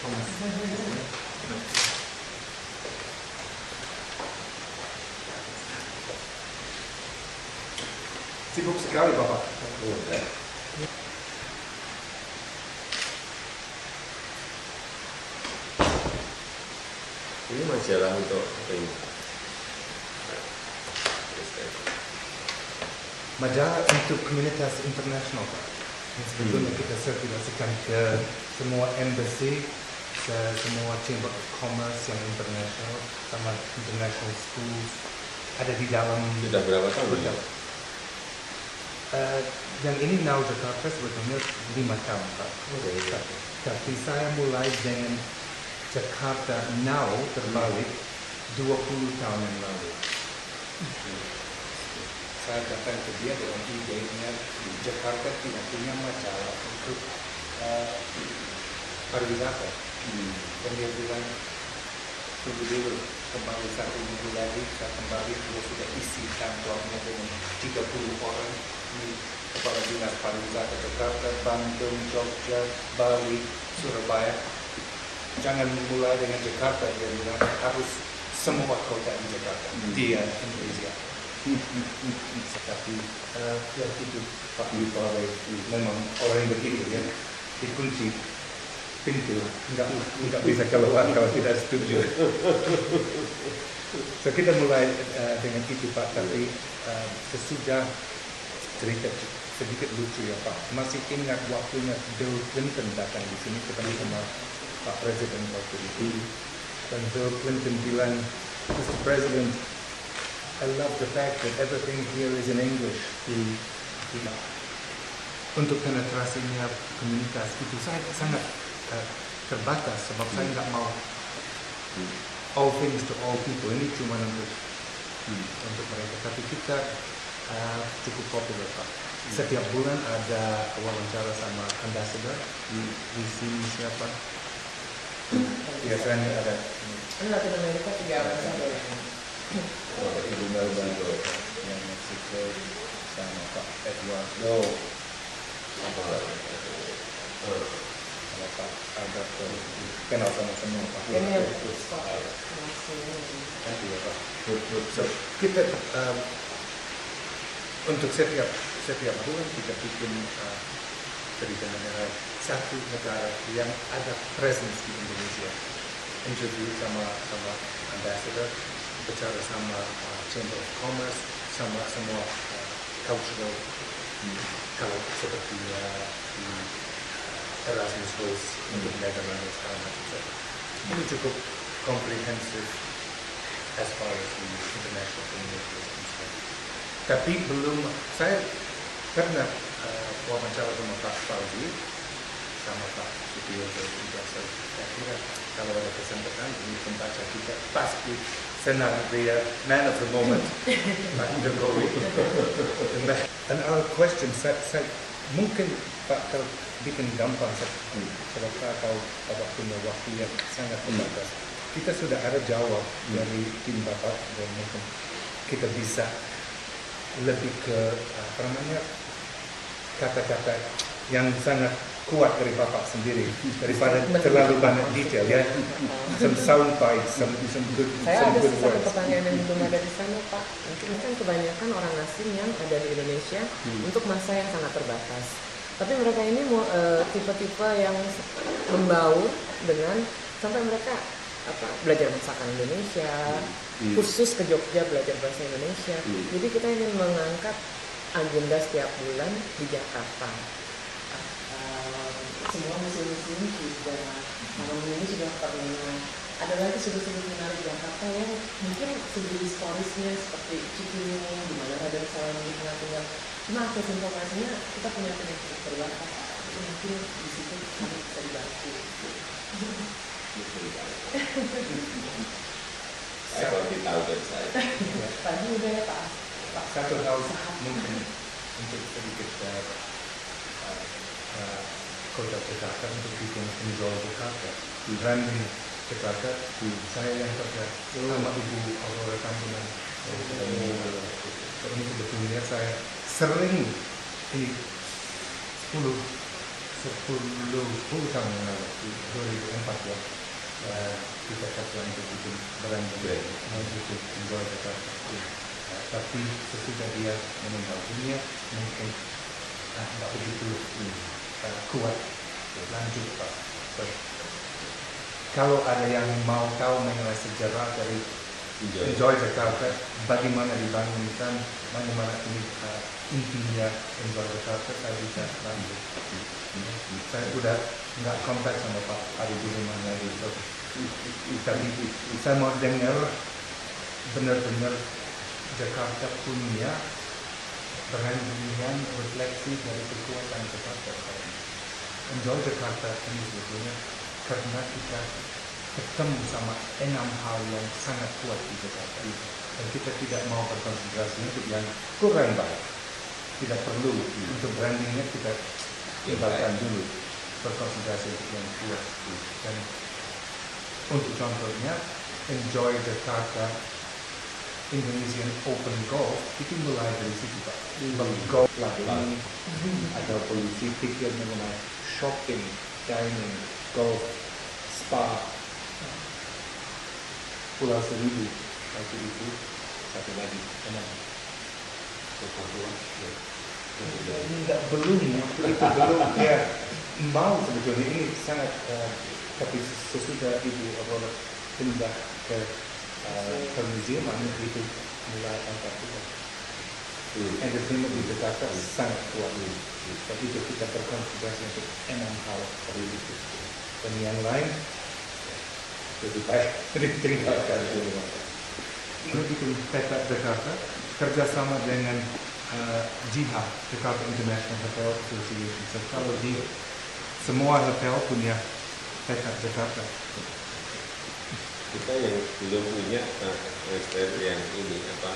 Thomas. Sibuk sekali Bapak. Ini majalah untuk apa ini? Majalah untuk komunitas internasional sebetulnya kita sirkulasikan ke semua embassy, ke semua chamber of commerce yang internasional, sama international schools. Ada di dalam Sudah berapa tahun? ya? Eh, yang ini Now Jakarta sebetulnya lima tahun Pak. Oke, iya. Tapi saya mulai dengan Jakarta Now terbalik 20 tahun yang lalu. Saya datang ke dia dengan idenya Jakarta tidak punya masalah untuk eh, pariwisata. Dan dia bilang, tunggu dulu, kembali satu minggu lagi, saya kembali, dia sudah isi kantornya dengan 30 orang di Kepala Dinas Pariwisata Jakarta, Bandung, Jogja, Bali, Surabaya. Jangan mulai dengan Jakarta, dia bilang, harus semua kota di Jakarta, dia Indonesia. Tapi eh, ya itu Pak Bupati memang orang yang begitu ya, dikunci pintu, nggak nggak bisa keluar kalau tidak setuju. so kita mulai eh, dengan itu Pak, tapi eh, sesudah cerita sedikit lucu ya Pak, masih ingat waktunya Bill Clinton datang di sini ketemu sama Pak Presiden waktu itu, dan Bill Clinton bilang, Mr. President, I love the fact that everything here is in English. Nah, untuk penetrasinya komunitas itu saya sangat eh, terbatas sebab saya nggak mau all things to all people. Ini cuma untuk untuk mereka. Tapi kita eh, cukup populer pak. Setiap bulan ada wawancara sama ambassador. Di, di sini siapa? Biasanya ada. Ini Latin Amerika tiga orang saja ya. Ibu Melba yang Meksiko sama Pak Eduardo Apa? Sama Pak Alberto kenal sama semua Pak Ini yang Alberto. Pak masih Thank you, Pak. So, kita um, untuk setiap setiap bulan kita bikin uh, mengenai satu negara yang ada presence di Indonesia. Interview sama sama ambassador, bicara sama uh, Chamber of Commerce, sama semua uh, cultural kalau seperti uh, di uh, Erasmus House untuk Netherlands segala macam. So, Ini cukup komprehensif as far as the international community is concerned. Tapi belum, saya pernah uh, wawancara sama Pak Fauzi, sama Pak Sutioso juga. Saya kira kalau ada kesempatan ini pembaca kita pasti senang dia man of the moment, Pak. And- our question, saya, saya, mungkin Pak kalau bikin gampang, kalau saya tahu Bapak punya waktu yang sangat terbatas. Kita sudah ada jawab dari tim Bapak dan mungkin kita bisa lebih ke apa namanya kata-kata yang sangat kuat dari Bapak sendiri daripada terlalu banyak detail ya. Some sound bites, some, some good, Saya some ada good satu pertanyaan yang belum ada di sana Pak. Mungkin kan kebanyakan orang asing yang ada di Indonesia untuk masa yang sangat terbatas. Tapi mereka ini eh, tipe-tipe yang membaur dengan sampai mereka apa belajar masakan Indonesia, khusus ke Jogja belajar bahasa Indonesia. Jadi kita ingin mengangkat agenda setiap bulan di Jakarta. Semua museum-museum sudah, malam ini sudah pernah ada lagi sudut-sudut menarik Jakarta yang mungkin segi historisnya seperti Cipinang, di mana ada salam di tengah-tengah. Cuma akses informasinya kita punya penyakit terbatas. Jadi mungkin di situ kami bisa dibantu. Saya kalau tahu dari saya. Tadi udah ya Pak. Pak satu hal mungkin untuk sedikit uh, uh, kota Jakarta untuk bikin penjual Jakarta branding Jakarta saya yang kerja sama ibu Aurora Kampunan. Ini sebetulnya saya sering ini 10 10 tahun yang lalu di 2004 ya eh, kita katakan untuk bikin branding bikin Enjoy Jakarta tapi sesudah dia meninggal dunia mungkin ah, nggak begitu. eh, kuat lanjut pak So, kalau ada yang mau tahu mengenai sejarah dari Enjoy. Enjoy Jakarta, bagaimana dibangunkan, bagaimana ini uh, intinya Enjoy Jakarta, saya bisa bantu. Saya sudah nggak kontak sama Pak Ari Budiman lagi, so, tapi saya mau dengar benar-benar Jakarta punya branding refleksi dari kekuatan Jakarta. Enjoy Jakarta ini sebetulnya. Karena kita ketemu sama enam hal yang sangat kuat di Jakarta dan kita tidak mau berkonsentrasi untuk yang kurang baik. Tidak perlu untuk brandingnya kita tinggalkan dulu. Berkonsentrasi untuk yang kuat. Dan untuk contohnya enjoy Jakarta Indonesian Open Golf itu mulai dari situ pak. Golf lah ini ataupun si pikir mengenai shopping, dining, golf, spa, Pulau Seribu waktu itu satu lagi. Kenapa? Ini nggak belum waktu itu belum ya. Mau sebetulnya ini sangat eh, tapi sesudah ibu Aurora pindah ke ke museum itu mulai angkat itu Hmm. entertainment di Jakarta sangat kuat tapi itu kita berkonsentrasi untuk enam hal dari itu. Dan yang lain lebih baik ditinggalkan dulu. Begitu peta Jakarta kerjasama dengan uh, JIHA Jakarta International Hotel Association. So, kalau di semua hotel punya peta Jakarta kita yang belum punya uh, master yang ini apa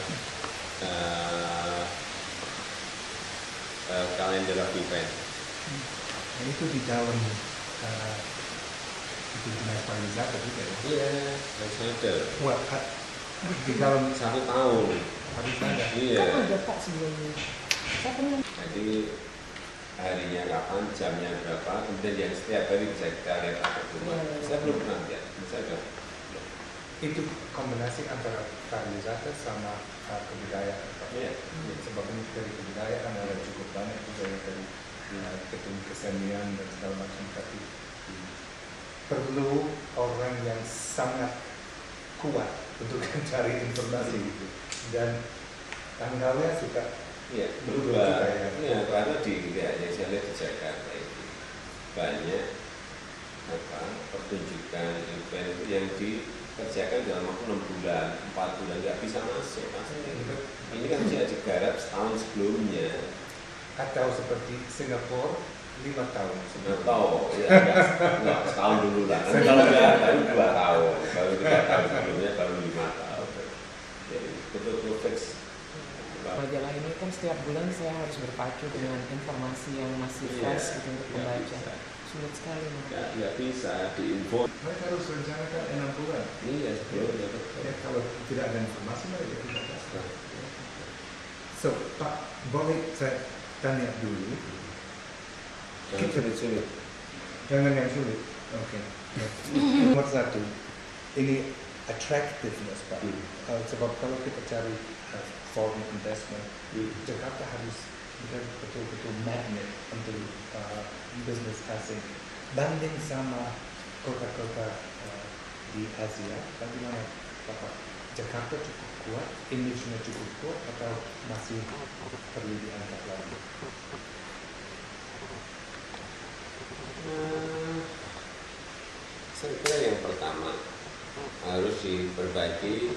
uh, uh, kalender of event dan itu di dalam uh, itu dinas pariwisata juga ya iya harus ada. Wah, di dalam satu tahun. Pariwisata iya. Kan ada Pak sebelumnya. Jadi harinya kapan jamnya berapa kemudian yang setiap hari bisa kita lihat apa Iya. saya belum pernah lihat saya udah itu kombinasi antara pariwisata sama uh, kebudayaan Pak. Iya. sebab ini dari kebudayaan ada cukup banyak juga yang dari uh, ketemu kesenian dan segala macam tapi perlu orang yang sangat kuat untuk mencari informasi itu dan tanggalnya suka Iya, Berubah ya. Iya, karena di tidak hanya saya lihat di Jakarta ini banyak apa pertunjukan event yang dikerjakan dalam waktu enam bulan, empat bulan nggak bisa masuk. Pasti. Ini kan sudah digarap setahun sebelumnya. atau seperti Singapura lima tahun Nggak tahu, ya nggak, nggak setahun dulu lah. Nanti kalau nggak baru dua tahun, baru tiga tahun sebelumnya baru lima tahun. Jadi betul-betul fix. majalah ini kan setiap bulan saya harus berpacu dengan informasi yang masih Iya, fresh gitu untuk nggak pembaca. bisa. Sulit sekali. Nggak, nggak bisa diinfo. mereka harus rencanakan enam bulan Iya, sebelumnya betul. ya, kalau tidak ada informasi mereka tidak bisa so Pak boleh saya tanya dulu Jangan sulit-sulit. Jangan yang sulit. Oke. Nomor satu, ini attractiveness Pak. Hmm. Uh, sebab kalau kita cari uh, foreign investment, Hmm. Jakarta harus betul- betul-betul magnet untuk uh, bisnis asing. Banding sama kota-kota uh, di Asia, bagaimana Bapak? Jakarta cukup kuat, image-nya cukup kuat, atau masih perlu diangkat lagi? Eh, Saya kira yang pertama harus diperbaiki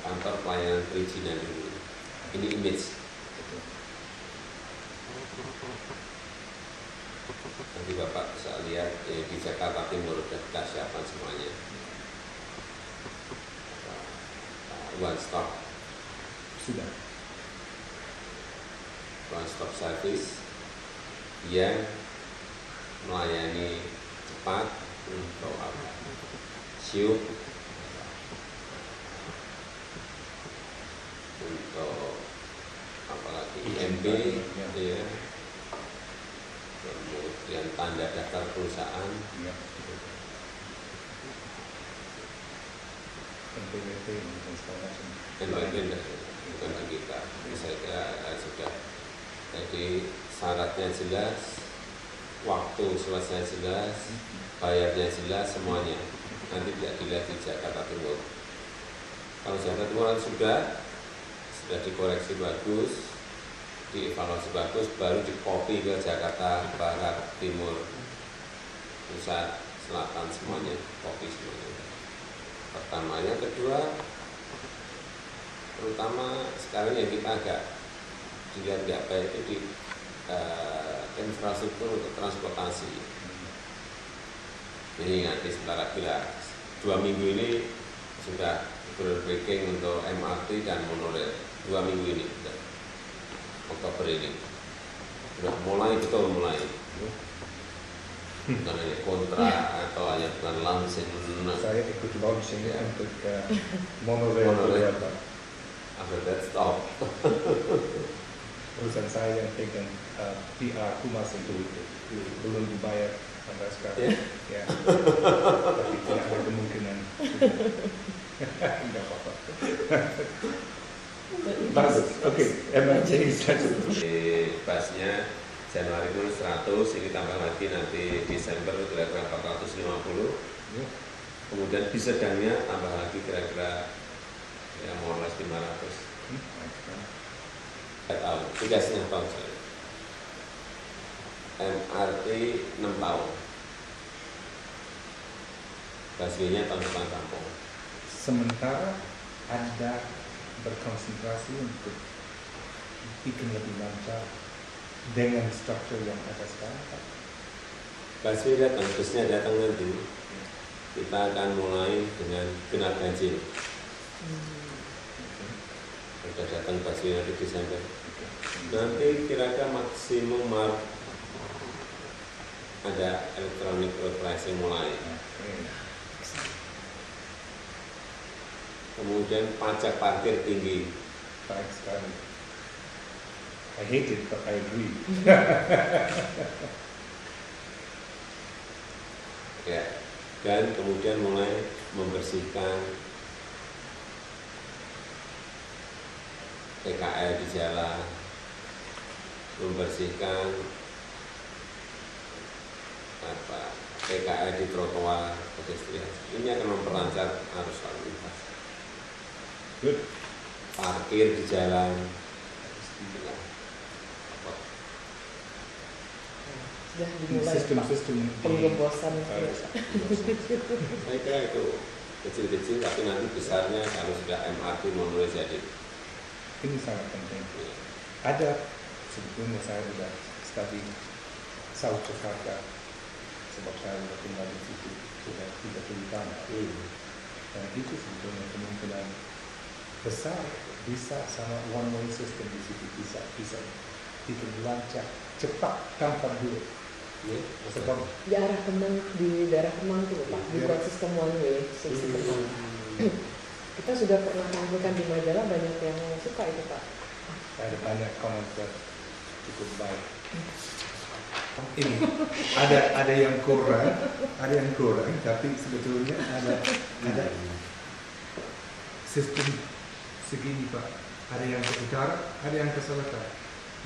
kantor pelayanan perizinan dulu. Ini image. Nanti Bapak bisa lihat eh, di Jakarta Timur sudah kita siapkan semuanya. Uh, One stop, Sudah. one stop service yang melayani cepat untuk apa? Siup untuk apa lagi? IMB, Ya. ya. kemudian tanda daftar perusahaan, Ya. NPWP. NPWP bukan kita. Saya kira eh, sudah. Jadi syaratnya jelas, waktu selesai jelas, bayarnya jelas semuanya. Nanti tidak dilihat di Jakarta Timur. Kalau Jakarta Timur kan sudah sudah dikoreksi bagus, dievaluasi bagus, baru dikopi ke Jakarta Barat, Timur, Pusat, Selatan semuanya, kopi semuanya. Pertama, yang kedua, terutama sekarang yang kita agak dilihat nggak baik itu di eh, infrastruktur untuk transportasi. Ini nanti sebentar lagi lah, dua minggu ini sudah groundbreaking untuk MRT dan monorail. Dua minggu ini. Oktober ini. Sudah mulai betul mulai. Bukan hanya kontra atau hanya bukan langsung. Saya ikut launching Ya. untuk uh, monorail Monorail. After that stop. Perusahaan saya yang pegang uh, PR Humas untuk itu belum dibayar sampai sekarang. Ya. Tapi tidak ada kemungkinan. Tidak apa-apa. Bagus. Oke, MRT saja. Di basnya Januari itu 100, ini tambah lagi nanti Desember kira-kira 450. Ya. Kemudian di sedangnya tambah lagi kira-kira ya more or less 500. Hmm, baik. Tiga tahun, tugasnya tahun saya. MRT 6 tahun. Busway-nya tahun depan rampung. Sementara ada berkonsentrasi untuk bikin lebih lancar dengan struktur yang ada sekarang. Pak. Busway datang, busnya datang nanti. Kita akan mulai dengan genap ganjil. Sudah datang busway nanti Desember. Nanti kira-kira maksimum Maret ada electronic road pricing mulai. Kemudian pajak parkir tinggi. Baik sekali. I hate it, but I agree. Ya. Dan kemudian mulai membersihkan PKL di jalan, membersihkan apa PKL di trotoar, pedestrian. Ini akan memperlancar arus lalu lintas. Good. Parkir di jalan, apa, Sudah dimulai Pak. di- Penggembosan Baik. saya kira itu kecil-kecil tapi nanti besarnya kalau sudah MRT monorail jadi Ini sangat penting. Ada sebetulnya saya sudah studi South Jakarta sebab saya sudah tinggal di situ sudah tiga puluh tahun. Dan itu sebetulnya kemungkinan besar bisa sama one way system di situ bisa bisa bikin lancar cepat tanpa duit. Ya, Sebab di arah Kemang di daerah Kemang tuh Pak Iya. dibuat sistem one way sistem Kemang. Kita sudah pernah tampilkan di majalah banyak yang suka itu Pak. ada banyak komentar cukup baik. Ini ada ada yang kurang, ada yang kurang, tapi sebetulnya ada ada sistem segini pak. Ada yang ke utara, ada yang ke selatan.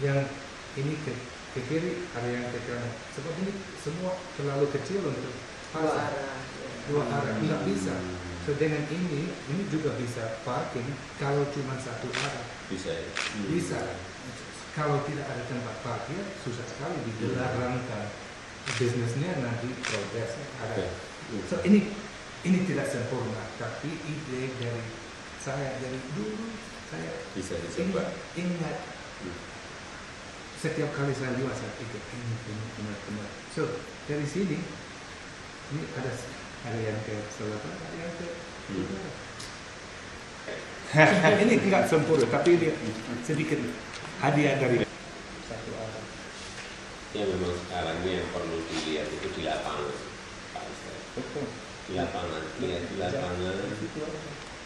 Yang ini ke, ke kiri, ada yang ke kanan. Sebab ini semua terlalu kecil untuk arah. ya. Dua arah nggak bisa. So dengan ini, ini juga bisa parking kalau cuma satu arah. bisa ya Bisa. Kalau tidak ada tempat parkir, susah sekali dilarangkan bisnisnya nanti progres ada. So ini ini tidak sempurna, tapi ide dari saya dari dulu saya bisa ingat, dicoba ingat setiap kali saya lihat saya pikir ini benar benar benar. So dari sini ini ada ada yang ke selatan, ada yang ke Hmm. utara. ini tidak sempurna, tapi ini sedikit hadiah dari satu arah. ya memang sekarang ini yang perlu dilihat itu di lapangan Pak. Betul. di lapangan lihat di lapangan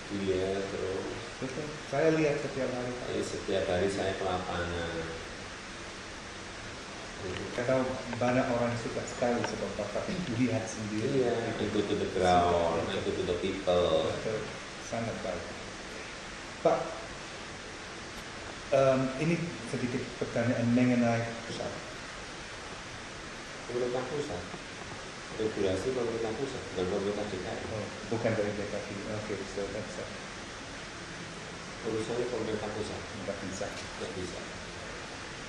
Iya, terus Betul. Saya lihat setiap hari. Pak. eh, setiap hari saya ke lapangan. Karena banyak orang suka sekali sebab Bapak lihat sendiri. Iya, ikut to the ground, ikut to the people. Betul. Sangat baik. Pak, em, ini sedikit pertanyaan mengenai pusat. Pemerintah pusat, regulasi pemerintah pusat, bukan pemerintah DKI. Oh, bukan dari DKI. Oke, so that's uh, Urusannya pemerintah pusat, nggak bisa. nggak bisa.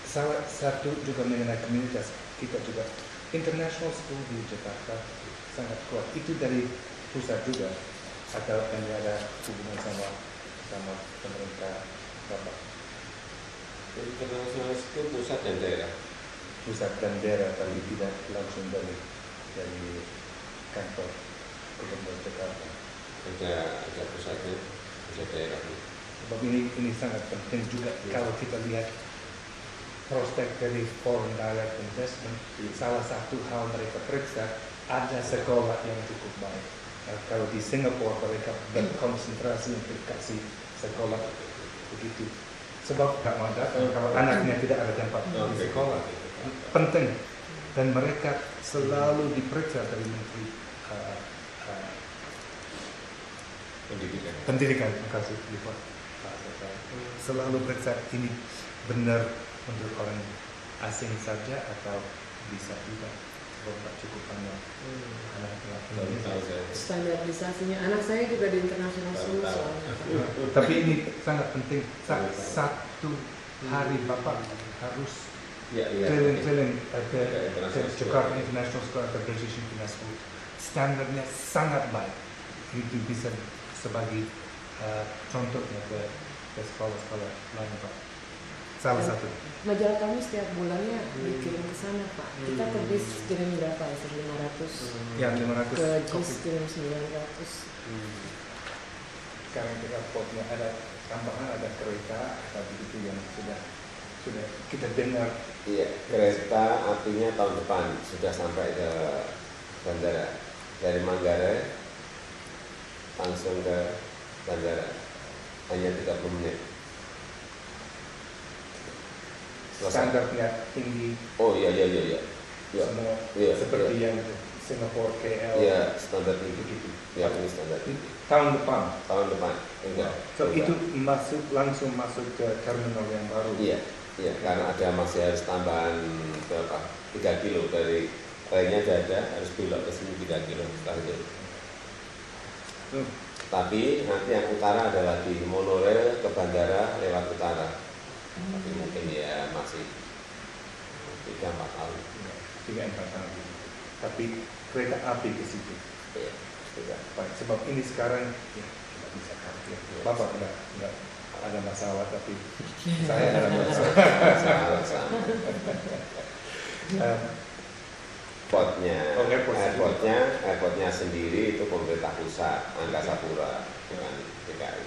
Salah satu juga mengenai komunitas kita juga international school di Jakarta sangat kuat. Itu dari pusat juga atau hanya ada hubungan sama sama pemerintah Bapak Jadi internasional itu pusat dan daerah. pusat dan daerah tapi tidak langsung dari dari kantor gubernur Jakarta. Ada ada pusatnya, ada daerahnya. Sebab ini ini sangat penting juga kalau kita lihat prospek dari foreign direct investment. Salah satu hal mereka periksa ada sekolah yang cukup baik. Nah, kalau di Singapura mereka berkonsentrasi untuk kasih sekolah begitu. Sebab nggak mau datang kalau anaknya tidak ada tempat di Oke. sekolah. Penting dan mereka selalu diperiksa dari menteri uh, uh, Pendidikan. pendidikan kasih selalu periksa ini benar untuk orang asing saja atau bisa juga? Sebab tak cukup banyak anak anak tahu saya. Standarisasinya. Anak saya juga di international school tapi ini sangat penting. Sa- satu hari bapak harus Iya, iya. keliling-keliling School. Jakarta International School atau British International School. Standarnya sangat baik. Itu bisa sebagai uh, contohnya ke, ke sekolah-sekolah lain Pak salah satu Majalah kami setiap bulannya dikirim ke sana Pak. Kita ke BIS kirim berapa ya? 1.500. yang 500 Ke kopi JIS kirim 900. sekarang kita potnya ada tambahan ada kereta atau begitu yang sudah sudah kita dengar Iya, kereta apinya tahun depan sudah sampai ke bandara dari Manggarai langsung ke bandara hanya 30 menit. Selesai. Standarnya tinggi Oh iya iya iya iya. Iya. semua Iya, seperti yang Singapura KL Iya, standar tinggi. begitu Ya, ini standar tinggi. tahun depan Tahun depan enggak. So enggak. itu masuk langsung masuk ke terminal yang baru. Iya, iya karena ada masih harus tambahan berapa? 3 kilo dari relnya sudah ada, harus belok ke sini 3 kilo setelah itu. Hmm. Tapi nanti yang utara ada lagi monorail ke bandara lewat utara. Tapi mungkin ya masih tiga empat tahun. Tiga empat tahun. Tapi kereta api ke situ. Iya. Tidak baik. Sebab ini sekarang ya tidak bisa khawatir. Bapak enggak enggak ada masalah tapi saya ada masalah. Salah sama. Eh, Airportnya, Oh, airport sendiri. airportnya, airportnya sendiri itu pemerintah pusat, Angkasa Pura, bukan DKI.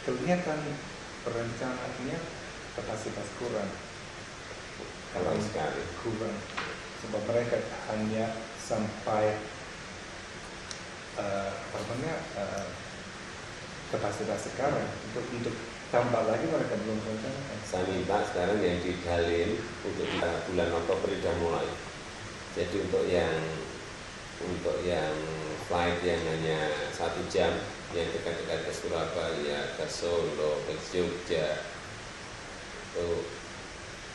kelihatan perencanaannya kapasitas kurang. Kurang sekali. kurang sebab mereka hanya sampai eh, apa namanya eh, kapasitas sekarang untuk untuk tambah lagi mereka belum rencanakan. Saya minta sekarang yang di Dalin untuk di bulan Oktober sudah mulai. Jadi untuk yang untuk yang flight yang hanya satu jam yang dekat-dekat ke Surabaya, ke Solo, ke Jogja itu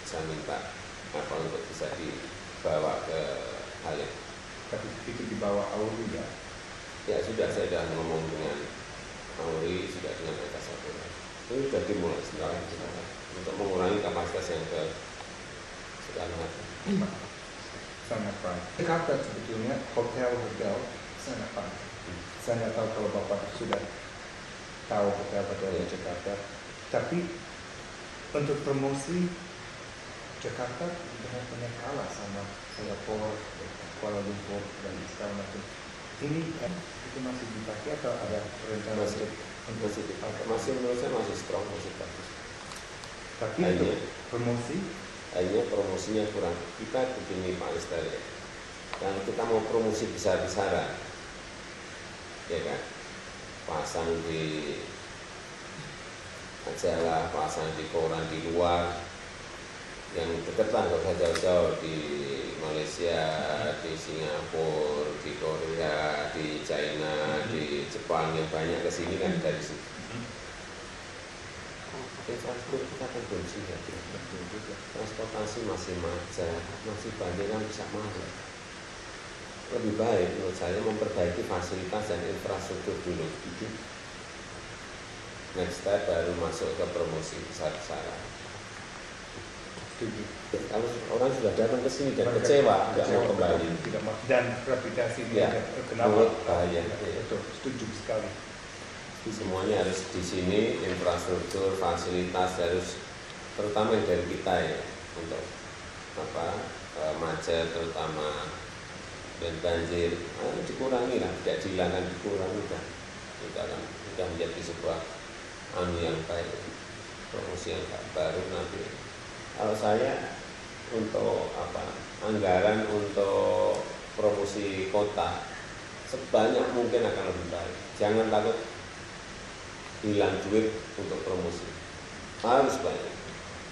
saya minta apa untuk bisa dibawa ke Halim. Tapi itu di bawah Auri ya. Ya sudah saya sudah ngomong dengan Auri, sudah dengan Angkasa Pura. Itu sudah dimulai sekarang untuk mengurangi kapasitas yang ke Hatta. sangat baik. Jakarta sebetulnya hotel-hotel sangat baik. Saya nggak tahu kalau bapak sudah tahu hotel-hotel di Jakarta, tapi untuk promosi Jakarta benar-benar kalah sama Singapura, Kuala Lumpur dan segala macam. Ini eh, itu masih dipakai atau ada rencana Masih. untuk Masih dipakai? masih menurut saya masih strong, masih bagus. Tapi Hanya, untuk promosi hanya promosinya kurang. Kita begini Pak Lestari, ya. kalau kita mau promosi besar-besaran, ya kan? pasang di majalah, pasang di koran di luar yang nggak usah jauh-jauh di Malaysia, di Singapura, di Korea, di China, di Jepang yang banyak ke sini kan dari situ. Infrastruktur kita kan belum siap. Transportasi masih macet, masih banyak kan bisa mahal. Lebih baik menurut saya memperbaiki fasilitas dan infrastruktur dulu. Next step baru masuk ke promosi besar-besaran. Kalau orang sudah datang ke sini dan kecewa, nggak mau kembali. Tidak mau. Dan reputasi Ya, kenapa? bahaya. Betul, setuju sekali. Semuanya harus di sini, infrastruktur, fasilitas harus terutama dari kita ya untuk apa eh, macet terutama dan banjir eh, dikurangi lah, tidak dihilangkan dikurangi kan. Itu akan sudah menjadi sebuah anu yang baik, promosi yang baru nanti. Kalau saya untuk apa anggaran untuk promosi kota sebanyak mungkin akan lebih baik. Jangan takut hilang duit untuk promosi. Harus banyak.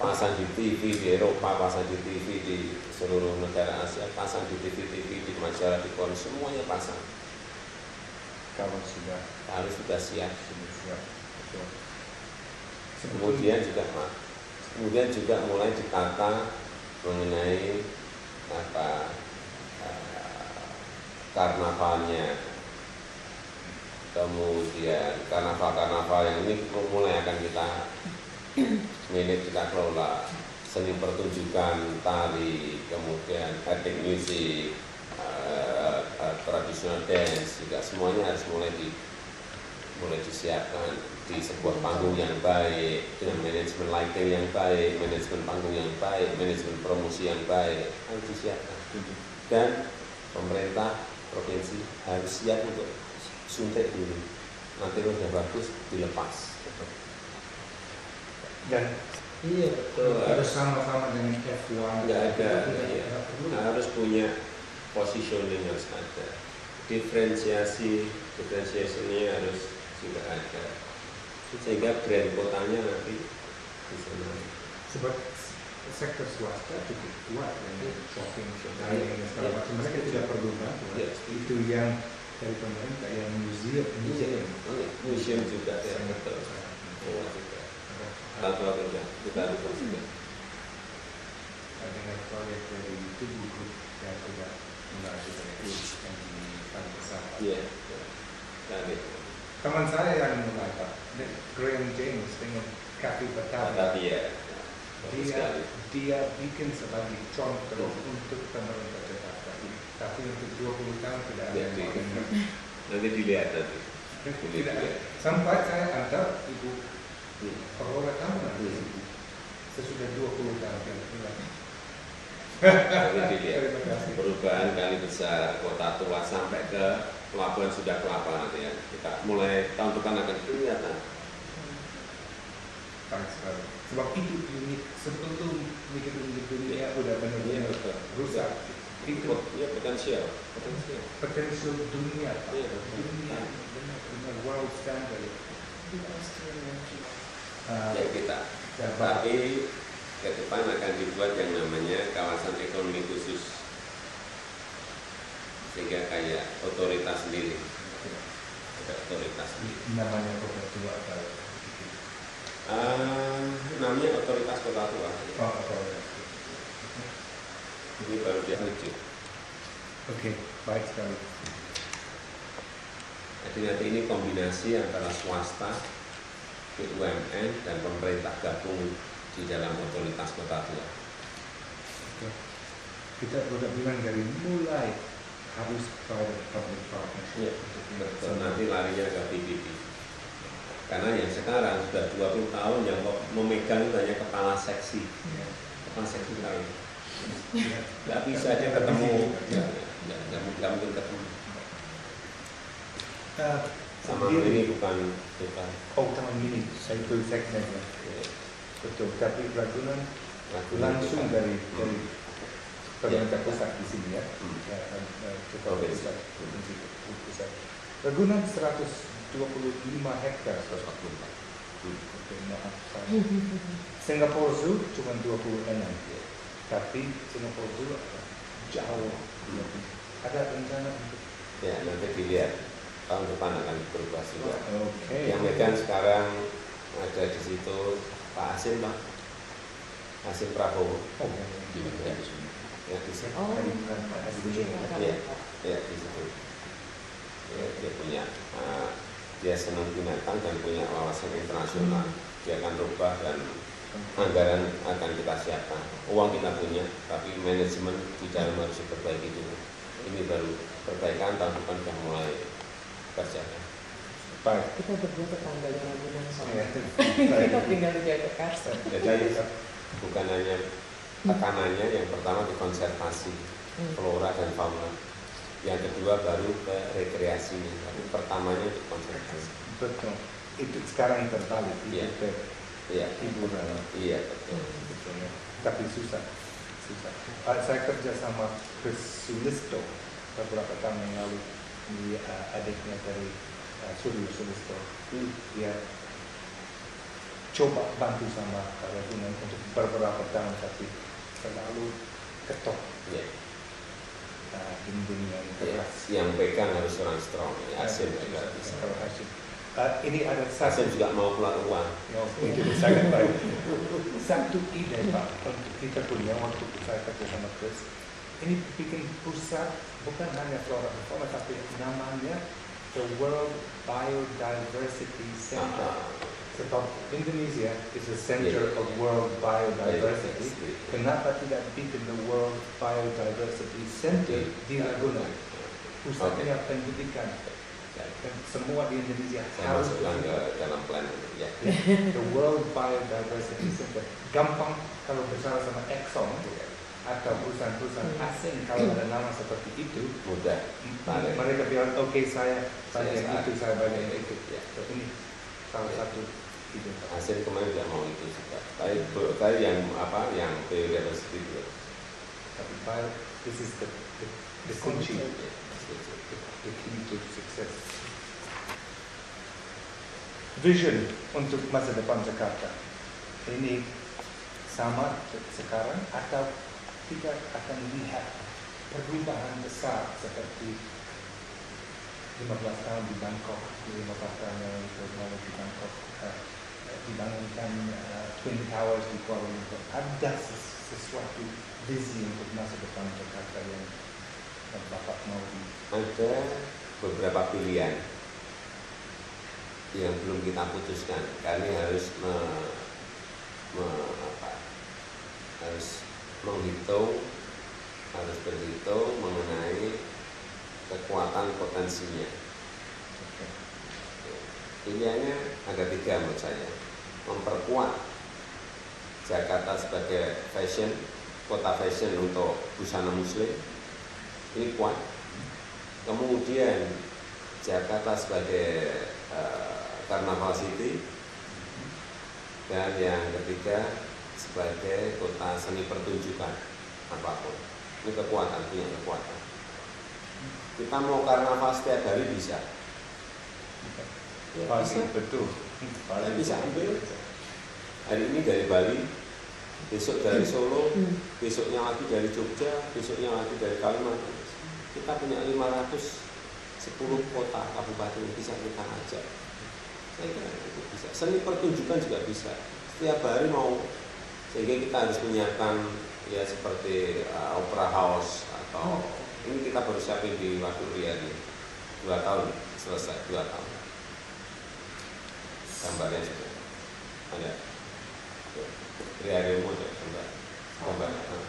Pasang di TV di Eropa, pasang di TV di seluruh negara Asia, pasang di TV-TV di majalah di koran, semuanya pasang. Kalau sudah Harus sudah siap. sudah siap. Betul. Kemudian juga kemudian juga mulai ditata mengenai apa eh, karnavalnya kemudian karnaval-karnaval yang ini mulai akan kita milik kita kelola seni pertunjukan tari kemudian ethnic music traditional dance juga semuanya harus mulai di mulai disiapkan di sebuah panggung yang baik dengan manajemen lighting yang baik manajemen panggung yang baik manajemen promosi yang baik harus disiapkan. Dan pemerintah provinsi harus siap untuk suntik dulu nanti udah bagus dilepas. Dan iya betul harus sama-sama dengan F1. nggak ada Tidak- iya. harus punya positioning harus ada diferensiasi diferensiasinya harus juga ada sehingga brand kotanya nanti bisa naik Sebab sektor swasta cukup kuat yang shopping, Iya. dining dan segala Iya. macam. Mereka tidak perlu bantuan. Iya. Itu yang dari pemerintah yang museum, museum. Iya. museum juga ya Sangat betul. Semua juga satu kerja kita lupa juga dengan proyek dari tubuh grup yang sudah mulai dari yang di Pantesan. iya tadi Teman saya yang mulai Pak, Graham James dengan Cafe Batavia. Dia dia bikin sebagai contoh untuk pemerintah Jakarta. Tapi untuk 20 tahun tidak ada Iya, yang iya. nanti dilihat nanti Tidak. Sampai saya antar ibu Peroleh tamu nanti. Hmm. Sesudah 20 tahun dilihat Terima kasih. perubahan kali besar kota tua sampai ke pelabuhan sudah kelapa nanti ya kita mulai tahun depan akan kelihatan Baik sekali. Sebab itu unit sebelum bikin unit dunia udah Iya, benar-benar betul. rusak. Itu ya potensial potensial potensial dunia, Pak. Iya, betul. dunia benar-benar world standard. Uh, ya kita tapi ke depan akan dibuat yang namanya kawasan ekonomi khusus. Sehingga kayak otoritas sendiri. Ada otoritas sendiri. Namanya kota tua atau Ah, namanya otoritas kota tua. Oh, apa ini baru dia lucu Oke, baik sekali. jadi nanti ini kombinasi antara swasta BUMN dan pemerintah gabung di dalam otoritas kota tua Oke. Kita sudah bilang dari mulai harus private public partnership. Iya, betul. Nanti larinya ke PPP. Karena yang sekarang sudah 20 tahun yang memegang itu hanya kepala seksi. Ya. Kepala seksi lain. Ya. Nggak bisa dia ketemu. Nggak, nggak, nggak, nggak mungkin ketemu. Uh, Sama sendiri- ini bukan bukan Oh, taman mini, saya itu segmennya. ya, Betul, tapi Ragunan langsung dari dari pemerintah pusat di sini ya. Hmm. Ya, eh, kepala Provinsi. pusat, pusat. Ragunan 100 25 hektar 144. Hmm. Oke, maaf saya. Singapore Zoo cuma 26 tapi Singapore Zoo jauh lebih. Ada rencana untuk Ya, nanti dilihat tahun depan akan berubah juga. Oke. Yang megang sekarang ada di situ Pak Asim, Pak. Asim Prabowo. Oh, Ya, ya di situ. Oh, bukan Pak Adi Budi. Iya, ya di situ. Ya, dia punya, uh, dia senang binatang dan punya wawasan internasional. Dia akan rubah dan anggaran akan kita siapkan. Uang kita punya, tapi manajemen di dalam harus diperbaiki dulu. Ini baru perbaikan tahun depan sudah mulai kerjakan. Baik. kita berdua tetangganya Ragunan Ya, soalnya. kita tinggal di Jakarta. Jadi bukan hanya tekanannya, yang pertama di konservasi Hmm. flora dan fauna. Yang kedua baru ke rekreasinya, tapi pertamanya di konservasi. Betul. Itu sekarang terbalik. Itu Iya. Iya, hiburan. iya betul. Betul ya. Tapi susah. Susah. Saya kerja sama Chris Sulisto beberapa tahun yang lalu. Ini uh, adiknya dari uh, Suryo Sulisto. Dia coba bantu sama Ragunan untuk beberapa tahun tapi terlalu ketok Iya. uh, dinding yang Iya. keras. Yang pegang harus orang strong. Ya, Asim Eh, juga bisa. kalau Asim. Uh, ini ada Asim satu juga mau keluar uang. Ya, itu sangat baik. Satu ide Pak untuk kita punya waktu saya kerja sama Chris. Ini bikin pusat bukan hanya flora dan fauna tapi namanya the World Biodiversity Center. Ah, Sebab Indonesia is a center of world biodiversity. Kenapa tidak bikin the World Biodiversity Center di Ragunan? Pusatnya pendidikan dan semua di Indonesia Saya harus ke situ. dalam plan. Ya. the World Biodiversity Center. Gampang kalau bicara sama Exxon atau perusahaan-perusahaan asing kalau ada nama seperti itu, Mudah. Balik. mereka bilang oke saya Saya saat- itu saya banyak itu. Ya. Ini salah Ya. satu ide. Asim kemarin tidak mau itu juga. Tapi, tapi yang apa yang biodiversity itu. Tapi bio, this is the the, the kunci, Ya, the, the key to success. Vision untuk masa depan Jakarta. Ini sama sekarang atau kita akan lihat perubahan besar seperti 15 tahun di Bangkok, 15 tahun yang lalu di Bangkok, eh, dibangunkan eh, Twin Towers di Kuala Lumpur. Ada ses- sesuatu visi untuk masa depan Jakarta yang, yang Bapak mau di Ada beberapa pilihan yang belum kita putuskan. Kami harus me, me- apa, harus menghitung, harus berhitung mengenai kekuatan potensinya. Pilihannya ada tiga menurut saya. Memperkuat Jakarta sebagai fashion, kota fashion untuk busana muslim, ini kuat. Kemudian Jakarta sebagai eh, Carnaval City, dan yang ketiga sebagai kota seni pertunjukan apa pun. Ini kekuatan, punya kekuatan. Kita mau karnaval setiap hari bisa. Ya, Pasti bisa. betul. Kalian bisa ambil hari ini dari Bali, besok dari Solo, Hmm. besoknya lagi dari Jogja, besoknya lagi dari Kalimantan. Kita punya 510 kota kabupaten yang bisa kita ajak. Saya kira itu bisa. Seni pertunjukan juga bisa. Setiap hari mau sehingga kita harus menyiapkan ya seperti uh, opera house atau ini kita baru siapin di waktu Riyadi dua tahun selesai dua tahun. Gambarnya sudah ada. Riyadi mau gambar. Gambar. Ah.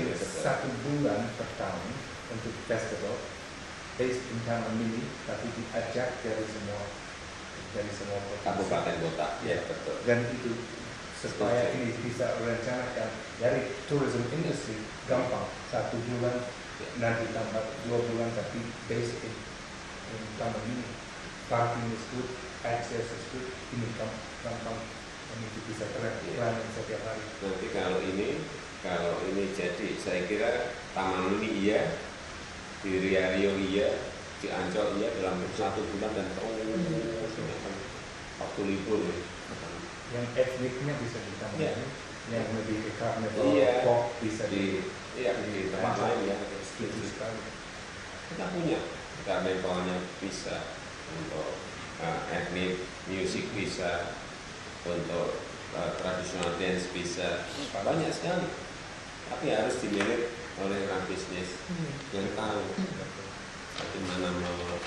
Ini satu bulan per tahun untuk festival based in Taman Mini tapi diajak dari semua dari semua provinsi. kabupaten kota. Ya betul. Dan itu supaya ini bisa rencanakan dari tourism industry gampang. Satu bulan nanti tambah dua bulan tapi based in, in Taman Mini parking is good access is good ini gam- gampang. Itu bisa keren planning setiap hari. Nanti kalau ini kalau ini jadi saya kira Taman Mini iya di Ria Rio iya di Ancol iya dalam satu bulan dan terus ini. Akan waktu libur ya. Yang etniknya bisa ditambah. Iya. Yang lebih ke karnaval Iya. pop bisa di iya di tempat lain ya setuju sekali. kita punya karnavalnya bisa untuk uh, etnik musik bisa untuk uh, tradisional dance bisa banyak sekali tapi harus dilirik oleh orang bisnis yang tahu bagaimana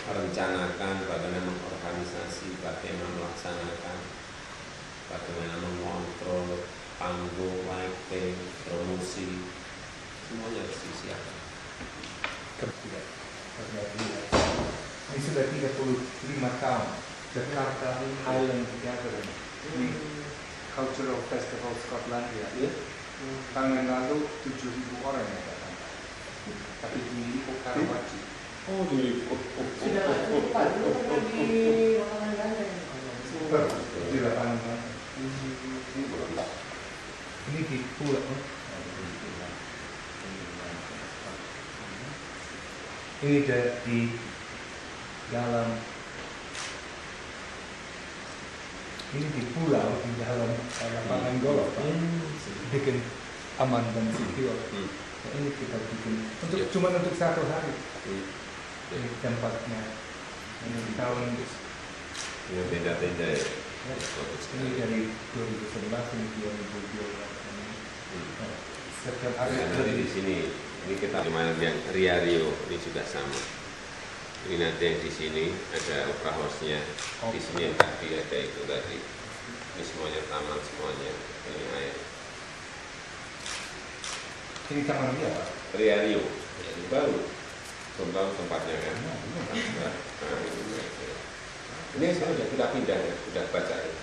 merencanakan, bagaimana mengorganisasi, bagaimana melaksanakan, bagaimana mengontrol panggung, lighting, promosi, semuanya harus disiapkan. Tidak. Ternyata tidak. Ini sudah 35 tahun. Jakarta Highland Gathering. Ini Cultural Festival Skotlandia. Ya, Tahun lalu 7.000 orang yang datang. Tapi di Karawaci. Oh, di Sudah di. Di lapangan mana? Ini di pulau. Ini da- di dalam ini di pulau di dalam lapangan golf Pak. bikin aman dan secure Hmm. Nah, ini kita bikin untuk Ya. cuma untuk satu hari Hmm. ini tempatnya ini di tahun Ini tenda-tenda ya. ya, Bagus ini sekali. dari 2011 ini 2012 ini Hmm. Nah, setiap hari Nah, nanti di sini ini kita gimana yang Ria Rio ini juga sama. Ini nanti yang di sini ada opera house-nya. Di sini yang tadi ada itu tadi. Ini semuanya taman semuanya. Ini air. ini taman dia pak Ria Rio. Ini baru. Belum tahu tempatnya kan. Nah, ini. Nah, nah, ini, ini sudah kita pindah ya, sudah baca ya.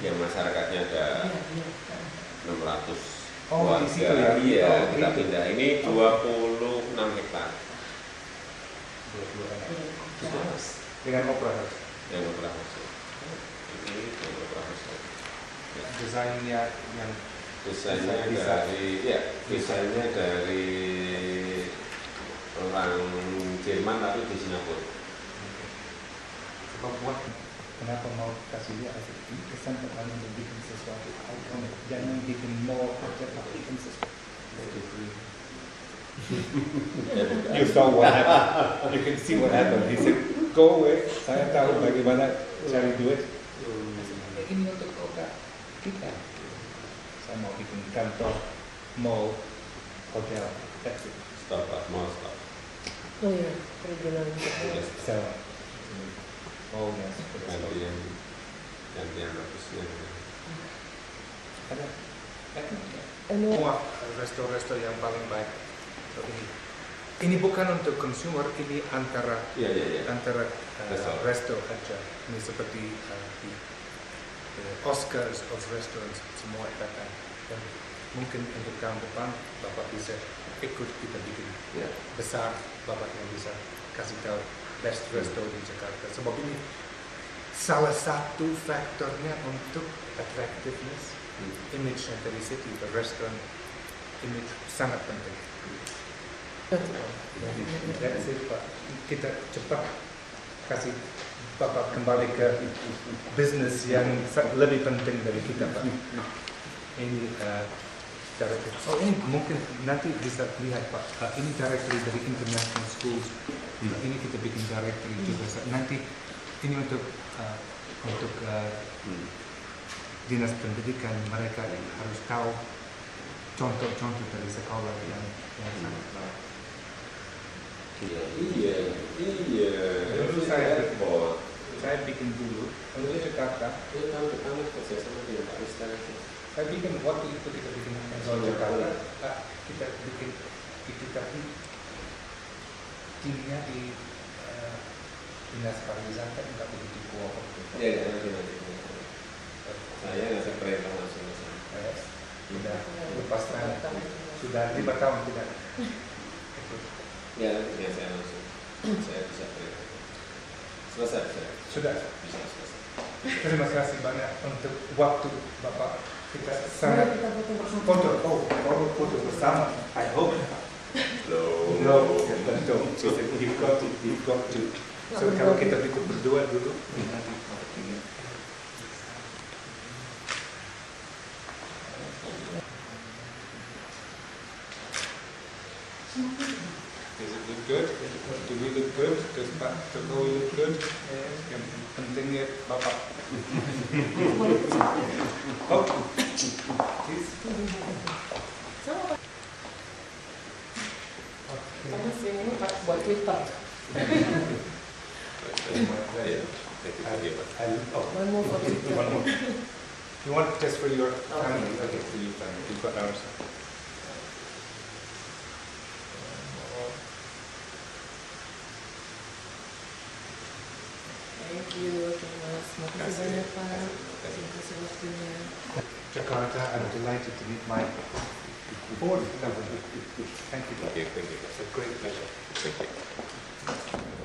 Yang masyarakatnya ada 600 Oh, di situ ya? Iya, Oh, kita pindah. Ini 26 hektar. Dengan opera house yang opera house. Ini yang opera house. desainnya yang Desainnya dari, ya, desainnya dari orang Jerman tapi di Singapura. sebab buat kenapa mau kasih dia ini kesempatan untuk bikin sesuatu jangan bikin mall project tapi bikin sesuatu You saw what happened. You can see what happened. He said, go away. Saya tahu bagaimana cari duit. Ini untuk kota kita. Saya mau bikin kantor, mall, hotel. That's it. Stop, Pak. mau stop. Oh iya, untuk Yes. Sewa. Oh yes. Gantian, gantian bagusnya. Ada. Ada. Semua resto-resto yang paling baik. Ini. Bukan untuk consumer, ini antara Iya, iya, iya. antara uh, Resto. resto. aja. Ini seperti uh, di the Oscars of restaurants semua datang. Dan mungkin untuk tahun depan bapak bisa ikut kita bikin Ya. besar bapak yang bisa kasih tahu best resto di Jakarta. Sebab ini salah satu faktornya untuk attractiveness Hmm. image dari city, the restaurant image sangat penting. Pak. Kita cepat kasih Bapak kembali ke bisnis yang lebih penting dari kita, Pak. Ini uh, directory. Oh, ini mungkin nanti bisa lihat, Pak. Uh, ini directory dari international schools. Ini kita bikin directory juga. Nanti ini untuk uh, untuk uh, Hmm. dinas pendidikan mereka harus tahu contoh-contoh dari sekolah yang yang sangat baik. Iya, iya, iya. Dulu saya- repot. Saya bikin dulu, kalau di Jakarta, Itu tahun depan kerja sama dengan Pak Mister. saya bikin waktu itu kita bikin soal Jakarta, kita bikin itu tapi timnya di eh, dinas pariwisata nggak begitu kuat waktu itu. Iya, iya, nanti nanti. Saya ngasih perintah langsung. Saya sudah lepas tangan, sudah lima tahun tidak. Ya, nanti ya, saya langsung. Saya bisa perintah. Selesai, saya Sudah. bisa selesai. Terima kasih banyak untuk waktu Bapak. Kita sangat foto oh, foto, foto bersama. I hope. Loh, No, don't. So you've got to, you've got to. So kalau kita ikut berdua dulu, nanti ini. Does it look good? Do we look good? Does Pak Jokowi look good? Yang pentingnya Bapak. Oh, please. Kamu sih Pak, buat Twitter. Ya, thank you, Pak. I, One more for Twitter. one more. You want just for your family? Okay, for your family. You've got ours. Pak. Terima. Jakarta, I'm delighted to meet my board. Thank you. Thank you, thank you. It's a great pleasure. Thank you.